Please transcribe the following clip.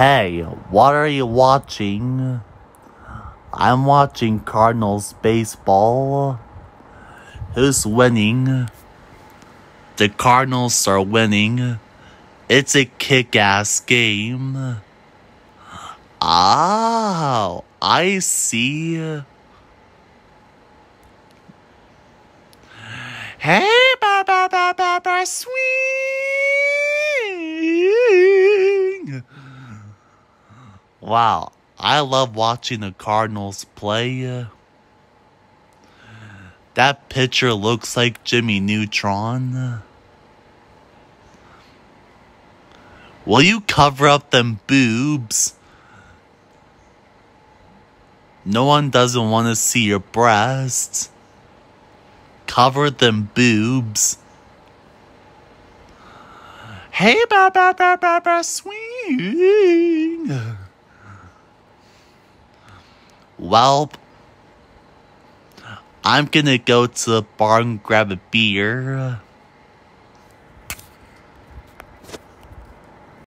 Hey, what are you watching? I'm watching Cardinals baseball. Who's winning? The Cardinals are winning. It's a kick ass game. Oh, I see. Hey, ba ba ba ba ba, swing! Wow, I love watching the Cardinals play. That pitcher looks like Jimmy Neutron. Will you cover up them boobs? No one doesn't want to see your breasts. Cover them boobs. Hey, ba ba ba ba ba, swing. Well, I'm gonna go to the bar and grab a beer.